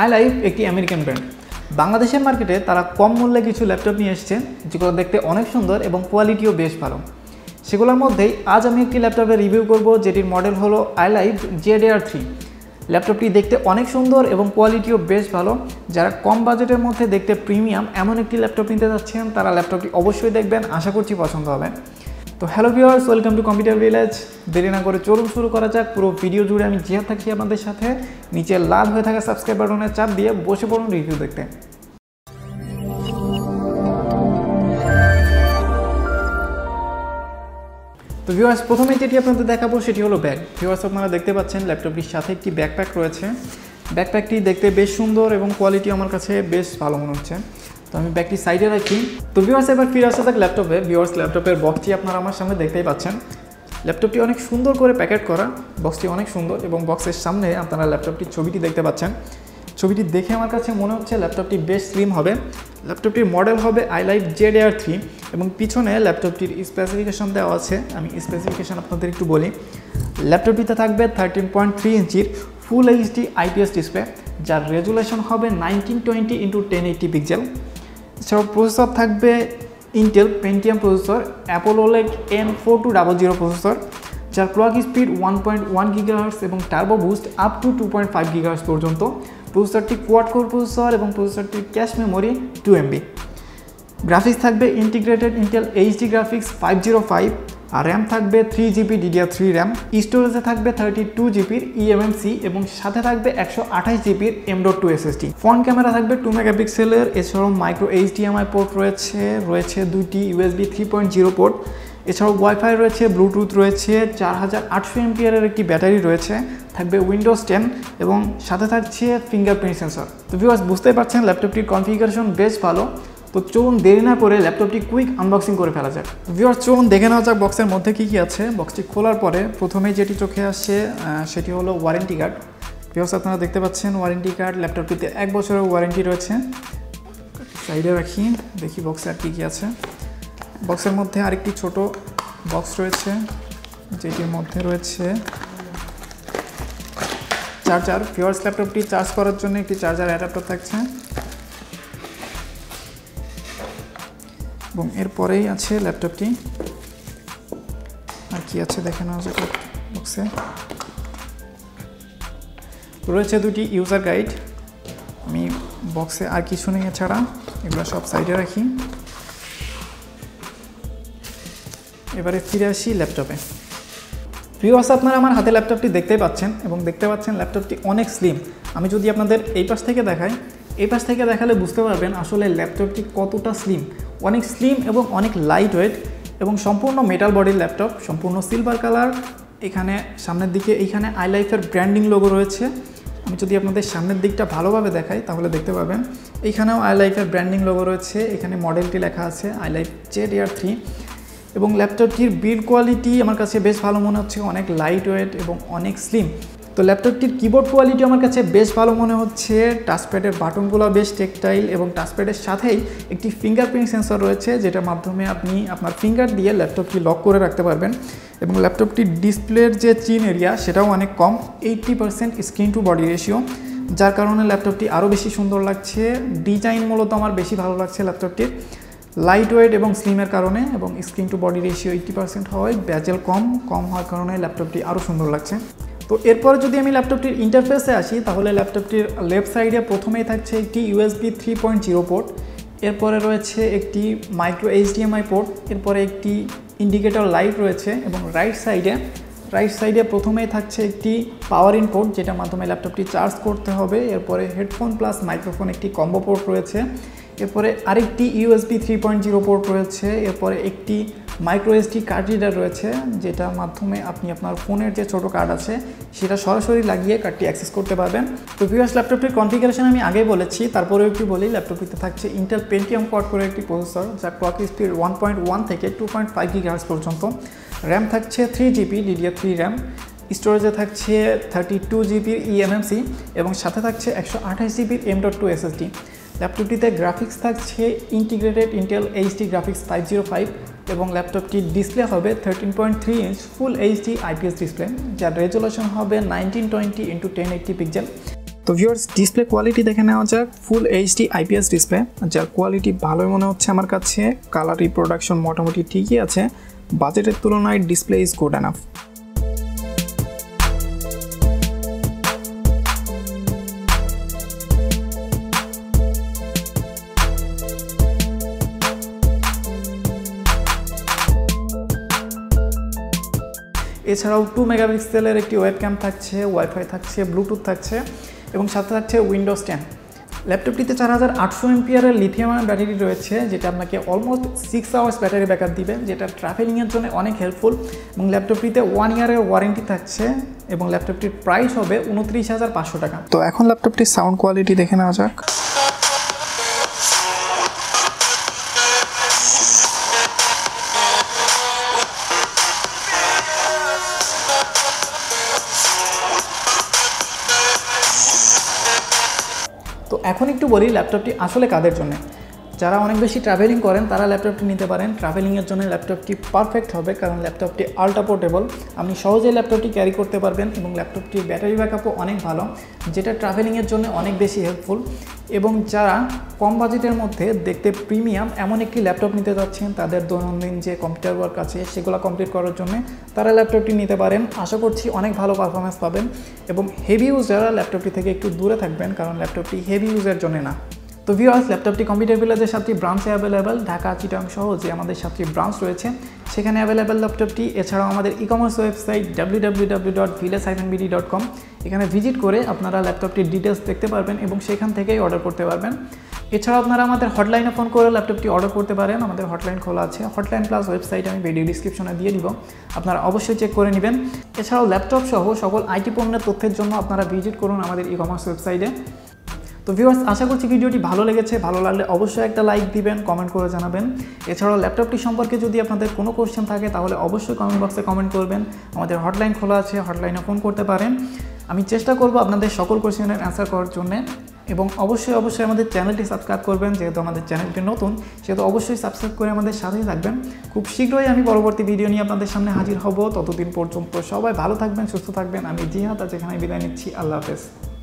I life একটি American brand বাংলাদেশের মার্কেটে তারা কম মূল্যে কিছু ল্যাপটপ নিয়ে এসছে, যেগুলো দেখতে অনেক সুন্দর এবং কোয়ালিটিও বেশ ভালো। সেগুলোর মধ্যেই আজ আমি একটি ল্যাপটপের রিভিউ করব, যেটির মডেল হলো iLife Z Air three ল্যাপটপটি দেখতে অনেক সুন্দর এবং কোয়ালিটিও বেশ ভালো। যারা কম বাজেটের মধ্যে দেখতে প্রিমিয়াম এমন একটি ল্যাপটপ নিতে যাচ্ছেন, তারা ল্যাপটপটি অবশ্যই দেখবেন। আশা করছি পছন্দ হবে। তো hello viewers welcome to Computer Village দেরি না করে চলুন শুরু করা যাক। পুরো ভিডিও জুড়ে আমি জিয়া থাকি আপনাদের সাথে। নিচে লাল হয়ে থাকা সাবস্ক্রাইব বাটনে চাপ দিয়ে বসে পড়ুন রিভিউ দেখতে। তো ভিউয়ার্স প্রথমে যেটি আপনাদের দেখাবো সেটি হলো ব্যাগ ভিউয়ার্স আপনারা দেখতে পাচ্ছেন ল্যাপটপটির সাথে একটি ব্যাকপ্যাক রয়েছে। ব্যাকপ্যাকটি দেখতে বেশ সুন্দর এবং কোয়ালিটি আমার কাছে বেশ ভালো মনে হচ্ছে। তো আমি ব্যাগটি সাইডে রাখি তো ভিউয়ার্স এবার ফিরে আসা থাক ল্যাপটপে ভিউয়ার্স ল্যাপটপের বক্সটি আপনারা আমার সামনে দেখতেই পাচ্ছেন। ল্যাপটপটি অনেক সুন্দর করে প্যাকেট করা বক্সটি অনেক সুন্দর এবং বক্সের সামনে আপনারা ল্যাপটপটির ছবিটি দেখতে পাচ্ছেন। ছবিটি দেখে আমার কাছে মনে হচ্ছে ল্যাপটপটি বেশ স্লিম হবে। ল্যাপটপটির মডেল হবে আইলাইট জেড এয়ার থ্রি এবং পিছনে ল্যাপটপটির স্পেসিফিকেশন দেওয়া আছে। আমি স্পেসিফিকেশন আপনাদের একটু বলি। ল্যাপটপটিতে থাকবে থার্টিন পয়েন্ট থ্রি ইঞ্চির ফুল এইচডি আইপিএস ডিসপ্লে যার রেজুলেশন হবে nineteen twenty into ten eighty pixel এছাড়াও প্রসেসর থাকবে Intel Pentium processor Apollo Lake M four two double zero processor যার clock speed one point one gigahertz এবং turbo boost up to two point five gigahertz পর্যন্ত। প্রসেসরটি quad core processor এবং প্রসেসরটি cache memory two MB graphics থাকবে integrated Intel HD graphics five zero five আর RAM থাকবে three GB DDR three RAM স্টোরেজে থাকবে thirty two জিবির eMMC এবং সাথে থাকবে একশো আঠাশ জিবির M dot two SSD front camera থাকবে টু মেগাপিক্সেলের এছাড়াও মাইক্রো এইচডিএমআই পোর্ট রয়েছে রয়েছে দুইটি USB three point zero port এছাড়াও ওয়াইফাই রয়েছে ব্লুটুথ রয়েছে, চার হাজার আটশো এমপিয়ারের একটি ব্যাটারি রয়েছে, থাকবে উইন্ডোজ টেন এবং সাথে থাকছে ফিঙ্গারপ্রিন্ট সেন্সর তো ভিউয়ার্স বুঝতেই পারছেন ল্যাপটপটির কনফিগারেশন বেশ ভালো। তো চলুন দেরি না করে ল্যাপটপটি কুইক আনবক্সিং করে ফেলা যাক। ভিওর চলুন দেখে নেওয়া যাক বক্সের মধ্যে কী কী আছে। বক্সটি খোলার পরে প্রথমেই যেটি চোখে আসছে সেটি হলো ওয়ারেন্টি কার্ড ভিউয়ার্স আপনারা দেখতে পাচ্ছেন ওয়ারেন্টি কার্ড ল্যাপটপটিতে এক বছরের ওয়ারেন্টি রয়েছে। সাইডে রাখি, দেখি বক্সে আর কী কী আছে। বক্সের মধ্যে আরেকটি ছোট বক্স রয়েছে, যেটির মধ্যে রয়েছে চার্জার ফিওর্স ল্যাপটপটি চার্জ করার জন্য একটি চার্জার অ্যাডাপ্টার থাকছে। এবং এরপরেই আছে ল্যাপটপটি। আর কি আছে দেখে নেওয়া যাক বক্সে রয়েছে দুটি ইউজার গাইড আমি বক্সে আর কিছু নেই এছাড়া, এগুলো সব সাইডে রাখি। এবারে ফিরে আসি ল্যাপটপে। প্রিয়স আপনারা আমার হাতে ল্যাপটপটি দেখতেই পাচ্ছেন এবং দেখতে পাচ্ছেন ল্যাপটপটি অনেক স্লিম আমি যদি আপনাদের এই পাশ থেকে দেখাই, এই পাশ থেকে দেখালে বুঝতে পারবেন আসলে ল্যাপটপটি কতটা স্লিম অনেক স্লিম এবং অনেক লাইট ওয়েট এবং সম্পূর্ণ মেটাল বডির ল্যাপটপ সম্পূর্ণ সিলভার কালার এখানে সামনের দিকে এইখানে আই লাইফের ব্র্যান্ডিং লোগো রয়েছে। আমি যদি আপনাদের সামনের দিকটা ভালোভাবে দেখাই, তাহলে দেখতে পাবেন। এইখানেও আই লাইফের ব্র্যান্ডিং লোগো রয়েছে। এখানে মডেলটি লেখা আছে iLife Z Air three এবং ল্যাপটপটির বিল্ড কোয়ালিটি আমার কাছে বেশ ভালো মনে হচ্ছে। অনেক লাইট ওয়েট এবং অনেক স্লিম তো ল্যাপটপটির কিবোর্ড কোয়ালিটি আমার কাছে বেশ ভালো মনে হচ্ছে। টাচপ্যাডের বাটনগুলো বেশ টেকটাইল এবং টাচপ্যাডের সাথেই একটি ফিঙ্গারপ্রিন্ট সেন্সর রয়েছে, যেটার মাধ্যমে আপনি আপনার ফিঙ্গার দিয়ে ল্যাপটপটি লক করে রাখতে পারবেন এবং ল্যাপটপটির ডিসপ্লের যে চিন এরিয়া সেটাও অনেক কম eighty percent screen to body ratio যার কারণে ল্যাপটপটি আরও বেশি সুন্দর লাগছে। ডিজাইন মূলত আমার বেশি ভালো লাগছে ল্যাপটপটির লাইট ওয়েট এবং স্লিমের কারণে এবং screen to body ratio eighty percent হয় ব্যাজেল কম কম হওয়ার কারণে ল্যাপটপটি আরও সুন্দর লাগছে। তো এরপরে যদি আমি ল্যাপটপটির ইন্টারফেসে আসি, তাহলে ল্যাপটপটির লেফট সাইডে প্রথমেই থাকছে একটি USB three point zero port এরপরে রয়েছে একটি মাইক্রো এইচডিএমআই পোর্ট এরপরে একটি ইন্ডিকেটর লাইট রয়েছে এবং রাইট সাইডে রাইট সাইডে প্রথমেই থাকছে একটি পাওয়ার ইন পোর্ট যেটার মাধ্যমে ল্যাপটপটি চার্জ করতে হবে। এরপরে হেডফোন প্লাস মাইক্রোফোন একটি কম্বো পোর্ট রয়েছে। এরপরে আরেকটি USB three point zero port রয়েছে। এরপরে একটি মাইক্রো এসডি কার্ড রিডার রয়েছে, যেটার মাধ্যমে আপনি আপনার ফোনের যে ছোটো কার্ড আছে, সেটা সরাসরি লাগিয়ে কার্ডটি অ্যাক্সেস করতে পারবেন। তো ভিউয়ার্স ল্যাপটপটির কনফিগারেশন আমি আগে বলেছি, তারপরেও একটু বলি ল্যাপটপটিতে থাকছে ইন্টেল পেন্টিয়াম কোয়াড করে একটি প্রসেসর যার clock speed one point one থেকে টু পয়েন্ট ফাইভ গিগার্স পর্যন্ত। র্যাম থাকছে three GB DDR three RAM স্টোরেজে থাকছে থার্টি টু জিবির ইএমএমসি এবং সাথে থাকছে একশো আঠাশ জিবির এম ডট টু এসএসডি ল্যাপটপটিতে গ্রাফিক্স থাকছে integrated Intel HD graphics five zero five এবং ল্যাপটপটি ডিসপ্লে হবে thirteen point three inch full HD IPS display যার রেজলেশন হবে nineteen twenty into ten eighty pixel তো ভিউয়ার্স ডিসপ্লে কোয়ালিটি দেখে নেওয়া যাক। ফুল এইচডি আইপিএস ডিসপ্লে যার কোয়ালিটি ভালোই মনে হচ্ছে আমার কাছে। কালার রিপ্রোডাকশন মোটামুটি ঠিকই আছে। বাজেটের তুলনায় ডিসপ্লে ইজ গুড এনাফ এছাড়াও টু মেগাপিক্সেলের একটি ওয়েব ক্যাম থাকছে ওয়াইফাই থাকছে ব্লুটুথ থাকছে এবং সাথে থাকছে উইন্ডোজ টেন ল্যাপটপটিতে চার হাজার আটশো এমপিয়ারের লিথিয়াম ব্যাটারি রয়েছে, যেটা আপনাকে almost six hours battery backup দিবে, যেটা ট্রাভেলিংয়ের জন্য অনেক হেল্পফুল এবং ল্যাপটপটিতে ওয়ান ইয়ারের ওয়ারেন্টি থাকছে এবং ল্যাপটপটির প্রাইস হবে উনত্রিশ হাজার পাঁচশো টাকা। তো এখন ল্যাপটপটির সাউন্ড কোয়ালিটি দেখে নেওয়া যাক। এখন একটু বলি ল্যাপটপটি আসলে কাদের জন্য? যারা অনেক বেশি ট্রাভেলিং করেন, তারা ল্যাপটপটি নিতে পারেন। ট্রাভেলিংয়ের জন্য ল্যাপটপটি পারফেক্ট হবে, কারণ ল্যাপটপটি আল্ট্রা পোর্টেবল আপনি সহজেই ল্যাপটপটি ক্যারি করতে পারবেন এবং ল্যাপটপটির ব্যাটারি ব্যাকআপও অনেক ভালো, যেটা ট্রাভেলিংয়ের জন্য অনেক বেশি হেল্পফুল এবং যারা কম বাজেটের মধ্যে দেখতে প্রিমিয়াম এমন একটি ল্যাপটপ নিতে যাচ্ছেন, তাদের দৈনন্দিন যে কম্পিউটার ওয়ার্ক আছে, সেগুলো কমপ্লিট করার জন্য তারা ল্যাপটপটি নিতে পারেন। আশা করছি অনেক ভালো পারফরমেন্স পাবেন। এবং হেভি ইউজ যারা ল্যাপটপটি থেকে একটু দূরে থাকবেন, কারণ ল্যাপটপটি হেভি ইউজের জন্য না। তো ভিওয়ার্স ল্যাপটপটি কম্পিউটার ভিলেজের সাতটি ব্রাঞ্চে অ্যাভেলেবেল ঢাকা চিটাং সহ যে আমাদের সাতটি ব্রাঞ্চ রয়েছে, সেখানে অ্যাভেলেবেল ল্যাপটপটি এছাড়াও আমাদের e commerce website W dot dot com এখানে ভিজিট করে আপনারা ল্যাপটপটির ডিটেলস দেখতে পারবেন এবং সেখান থেকেই অর্ডার করতে পারবেন। এছাড়াও আপনারা আমাদের হটলাইনে ফোন করে ল্যাপটপটি অর্ডার করতে পারেন, আমাদের হটলাইন খোলা আছে। হটলাইন প্লাস ওয়েবসাইট আমি ভিডিও ডিসক্রিপশনে দিয়ে দিব, আপনারা অবশ্যই চেক করে নেবেন। এছাড়াও ল্যাপটপ সহ সকল আইটি পণ্যের তথ্যের জন্য আপনারা ভিজিট করুন আমাদের ই কমার্স ওয়েবসাইটে তো ভিউয়ার্স আশা করছি ভিডিওটি ভালো লেগেছে। ভালো লাগলে অবশ্যই একটা লাইক দিবেন কমেন্ট করে জানাবেন। এছাড়াও ল্যাপটপটি সম্পর্কে যদি আপনাদের কোনো কোশ্চেন থাকে, তাহলে অবশ্যই কমেন্ট বক্সে কমেন্ট করবেন। আমাদের হটলাইন খোলা আছে হটলাইনে ফোন করতে পারেন। আমি চেষ্টা করব আপনাদের সকল কোশ্চেনের অ্যান্সার করার জন্য। এবং অবশ্যই অবশ্যই আমাদের চ্যানেলটি সাবস্ক্রাইব করবেন, যেহেতু আমাদের চ্যানেলটি নতুন, সেহেতু অবশ্যই সাবস্ক্রাইব করে আমাদের সাথেই থাকবেন। খুব শীঘ্রই আমি পরবর্তী ভিডিও নিয়ে আপনাদের সামনে হাজির হব। ততদিন পর্যন্ত সবাই ভালো থাকবেন, সুস্থ থাকবেন। আমি জিহাদ আর এখানে বিদায় নিচ্ছি। আল্লাহ হাফেজ।